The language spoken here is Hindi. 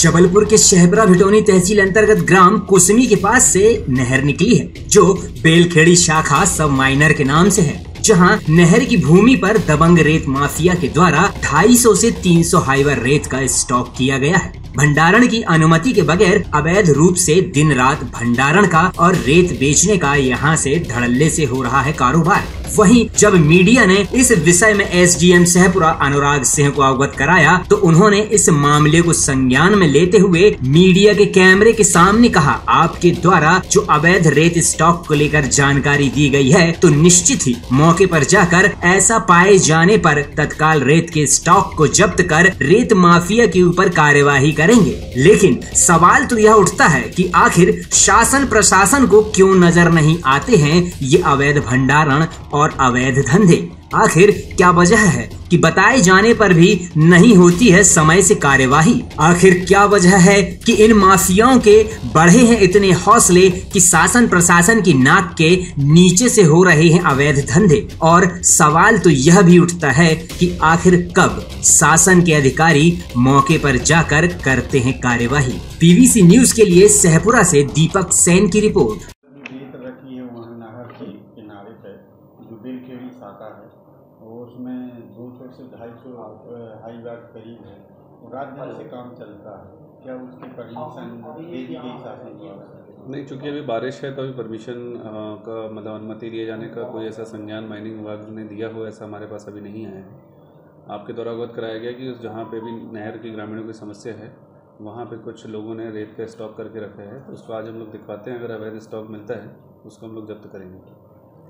जबलपुर के शहबरा भिटोनी तहसील अंतर्गत ग्राम कुसमी के पास से नहर निकली है, जो बेलखेड़ी शाखा सब माइनर के नाम से है, जहाँ नहर की भूमि पर दबंग रेत माफिया के द्वारा 250 से 300 हाइवर रेत का स्टॉक किया गया है। भंडारण की अनुमति के बगैर अवैध रूप से दिन रात भंडारण का और रेत बेचने का यहाँ से धड़ल्ले से हो रहा है कारोबार। वहीं जब मीडिया ने इस विषय में एसडीएम सहपुरा अनुराग सिंह को अवगत कराया तो उन्होंने इस मामले को संज्ञान में लेते हुए मीडिया के कैमरे के सामने कहा, आपके द्वारा जो अवैध रेत स्टॉक को लेकर जानकारी दी गई है तो निश्चित ही मौके पर जाकर ऐसा पाए जाने पर तत्काल रेत के स्टॉक को जब्त कर रेत माफिया के ऊपर कार्यवाही करेंगे। लेकिन सवाल तो यह उठता है कि आखिर शासन प्रशासन को क्यों नज़र नहीं आते हैं ये अवैध भंडारण और अवैध धंधे। आखिर क्या वजह है कि बताए जाने पर भी नहीं होती है समय से कार्यवाही? आखिर क्या वजह है कि इन माफियाओं के बढ़े हैं इतने हौसले कि शासन प्रशासन की नाक के नीचे से हो रहे हैं अवैध धंधे? और सवाल तो यह भी उठता है कि आखिर कब शासन के अधिकारी मौके पर जाकर करते हैं कार्यवाही? पीवीसी न्यूज़ के लिए सहपुरा से दीपक सेन की रिपोर्ट। जो बेलखेड़ी शाखा है और उसमें 200 से ढाई सौ हाई वाट करीब है। और रात भर से काम चलता है। क्या उसकी परमिशन दे दी गई शासन नहीं, चूँकि अभी बारिश है तो अभी परमिशन का मतलब अनुमति लिए जाने का कोई ऐसा संज्ञान माइनिंग विभाग ने दिया हो, ऐसा हमारे पास अभी नहीं आया है। आपके द्वारा अवगत कराया गया कि उस जहाँ पे भी नहर की ग्रामीणों की समस्या है, वहाँ पे कुछ लोगों ने रेत का स्टॉक करके रखा है। तो उसको आज हम लोग दिखवाते हैं, अगर अवैध स्टॉक मिलता है तो उसको हम लोग जब्त करेंगे।